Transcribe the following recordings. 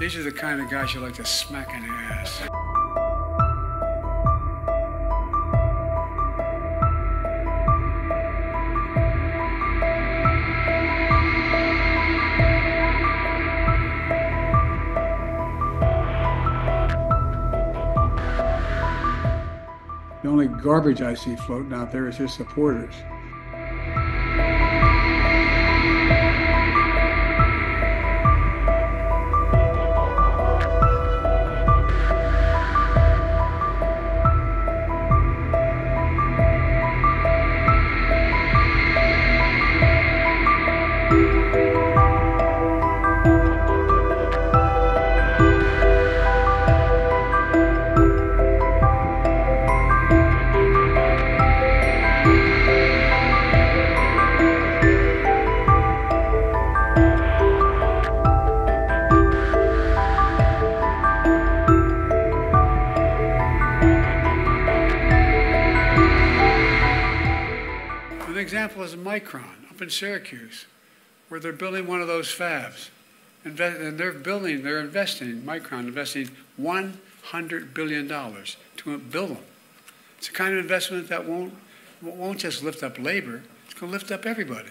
These are the kind of guys you like to smack in the ass. The only garbage I see floating out there is his supporters. Example is Micron up in Syracuse, where they're building one of those fabs. Inve- And they're building, they're investing, Micron investing $100 billion to build them. It's a kind of investment that won't, won't just lift up labor, it's going to lift up everybody.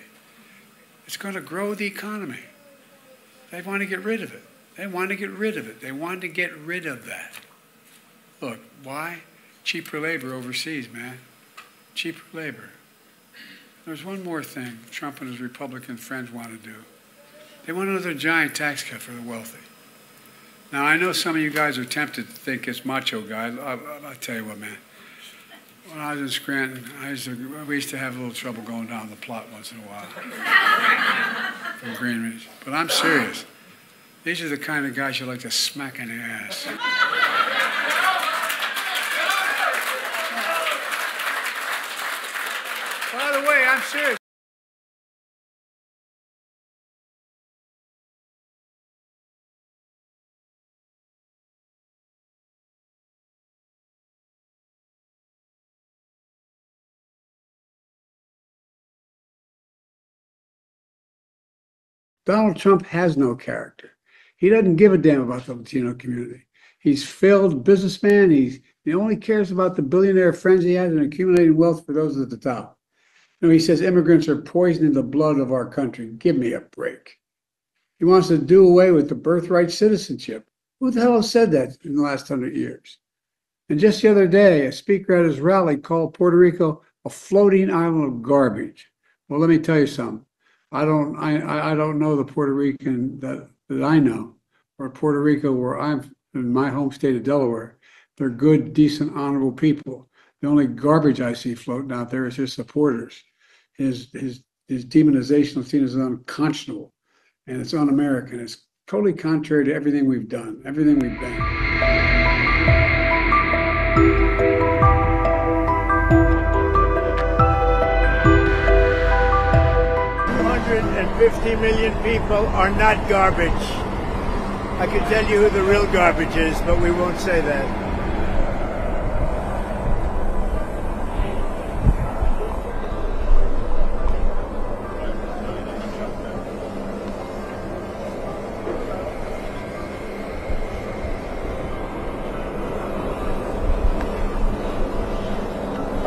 It's going to grow the economy. They want to get rid of it. They want to get rid of it. They want to get rid of that. Look, why? Cheaper labor overseas, man. Cheaper labor. There's one more thing Trump and his Republican friends want to do. They want another giant tax cut for the wealthy. Now, I know some of you guys are tempted to think it's macho guy. I, I, I'll tell you what, man. When I was in Scranton, I used to, we used to have a little trouble going down the plot once in a while from Green Ridge. But I'm serious. These are the kind of guys you like to smack in the ass. By the way, I'm serious. Donald Trump has no character. He doesn't give a damn about the Latino community. He's failed businessman. He's he only cares about the billionaire friends he has and accumulating wealth for those at the top. Know, he says immigrants are poisoning the blood of our country. Give me a break. He wants to do away with the birthright citizenship. Who the hell has said that in the last hundred years? And just the other day, a speaker at his rally called Puerto Rico a floating island of garbage. Well, let me tell you something. I don't I, I- don't know the Puerto Rican that, that I know, or Puerto Rico where I'm in my home state of Delaware. They're good, decent, honorable people. The only garbage I see floating out there is his supporters. His his his demonization of Latino is unconscionable and it's un-American. It's totally contrary to everything we've done, everything we've been. Hundred and fifty million people are not garbage. I can tell you who the real garbage is, but we won't say that.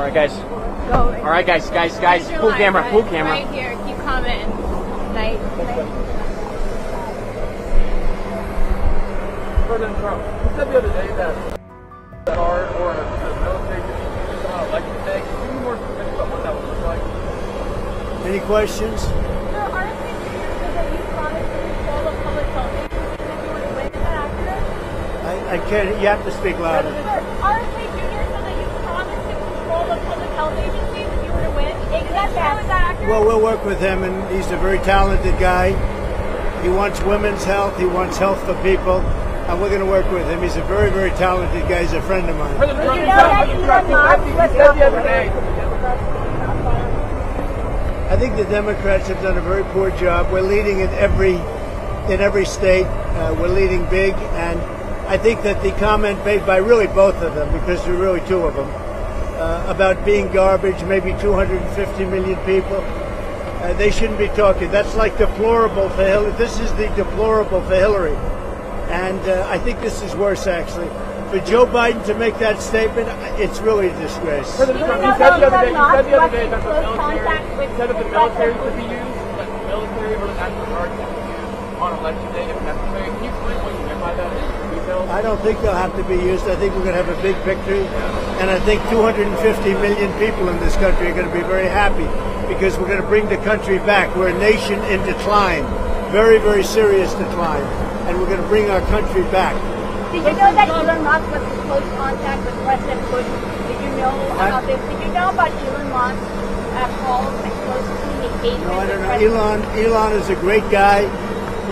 All right, guys. Go. All right, guys, guys, guys. Your Pull line, camera, right- pull camera. Right here. Keep commenting. Night. President Trump, you said the other day that that art or a, a military could come out election day. Can you more specific about what that would look like? Any questions? Sir, RFK Jr. said that you promised to control the public health agencies if you were to win. Is that accurate? I, I can't. You have to speak louder. Well, we'll work with him, and he's a very talented guy. He wants women's health. He wants health for people, and we're going to work with him. He's a very, very talented guy. He's a friend of mine. President Trump, you you know that Elon Musk was said the other nominated day. for the Democrats to be not? I think the Democrats have done a very poor job. We're leading in every in every state. Uh, we're leading big, and I think that the comment made by really both of them, because there are really two of them, uh, about being garbage, maybe 250 million people. Uh, they shouldn't be talking. That's like deplorable for Hillary. This is the deplorable for Hillary. And uh, I think this is worse, actually. For Joe Biden to make that statement, it's really a disgrace. President Trump, you said the other day, you said the other day that the military, you said that the military could be used, that the military or the National Guard could be used on election day if necessary. Can you explain what you meant by that in detail? I don't think they'll have to be used. I think we're going to have a big victory. And I think 250 million people in this country are going to be very happy because we're going to bring the country back. We're a nation in decline, very, very serious decline. And we're going to bring our country back. Did you know that Elon Musk was in close contact with President Bush? Did you know about this? Did you know about Elon Musk uh, and close communication No, I don't know. Elon, Elon is a great guy.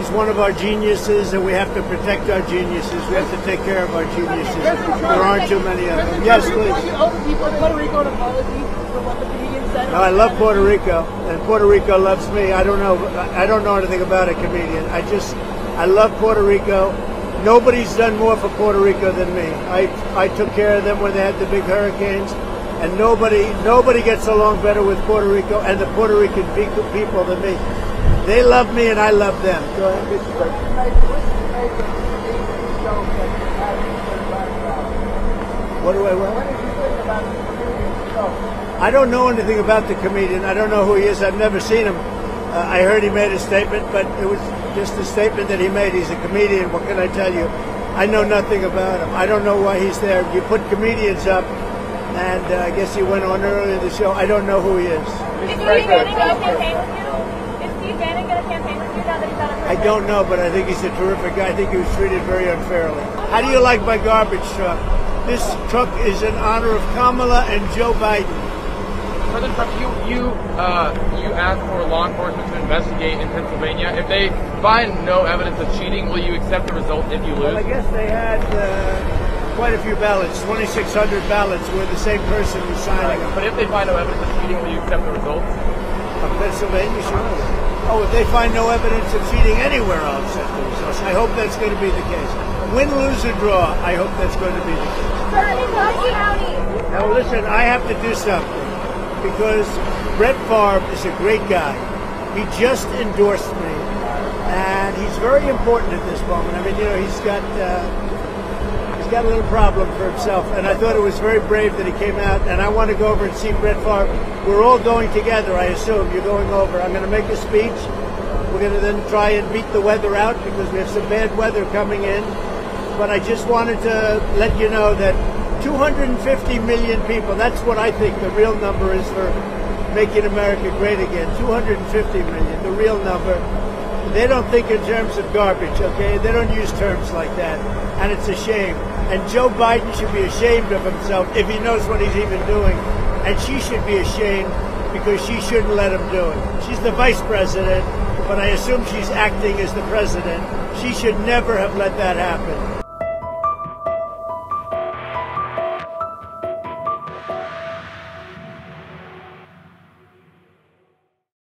He's one of our geniuses, and we have to protect our geniuses. We have to take care of our geniuses. There aren't too many of them. Yes, please. All the people in Puerto Rico an apology for what the comedian said. I love Puerto Rico, and Puerto Rico loves me. I don't know. I don't know anything about a comedian. I just, I love Puerto Rico. Nobody's done more for Puerto Rico than me. I, I took care of them when they had the big hurricanes, and nobody, nobody gets along better with Puerto Rico and the Puerto Rican people than me. They love me, and I love them. Go ahead. What do I want? I don't know anything about the comedian. I don't know who he is. I've never seen him. Uh, I heard he made a statement, but it was just a statement that he made. He's a comedian. What can I tell you? I know nothing about him. I don't know why he's there. You put comedians up, and uh, I guess he went on earlier in the show. I don't know who he is. With you? Is Bannon going to campaign with you now that he's out of I don't know, but I think he's a terrific guy. I think he was treated very unfairly. How do you like my garbage truck? This truck is in honor of Kamala and Joe Biden. President Trump, you you uh, you asked for law enforcement to investigate in Pennsylvania. If they find no evidence of cheating, will you accept the result if you Well, I guess they had uh, quite a few ballots, 2,600 ballots, where the same person was signing them. But if they find no evidence of cheating, will you accept the results? Of Pennsylvania. Oh, if they find no evidence of cheating anywhere, I'll. I hope that's going to be the case. Win, lose, or draw, I hope that's going to be the case. Now, listen, I have to do something because Brett Favre is a great guy. He just endorsed me, and he's very important at this moment. I mean, you know, he's got uh, got a little problem for himself, and I thought it was very brave that he came out. And I want to go over and see Brett Favre. We're all going together, I assume. You're going over. I'm going to make a speech. We're going to then try and beat the weather out because we have some bad weather coming in. But I just wanted to let you know that 250 million people, that's what I think the real number is for making America great again. 250 million, the real number. They don't think in terms of garbage, okay? They don't use terms like that. And it's a shame. And Joe Biden should be ashamed of himself if he knows what he's even doing. And she should be ashamed because she shouldn't let him do it. She's the vice president, but I assume she's acting as the president. She should never have let that happen.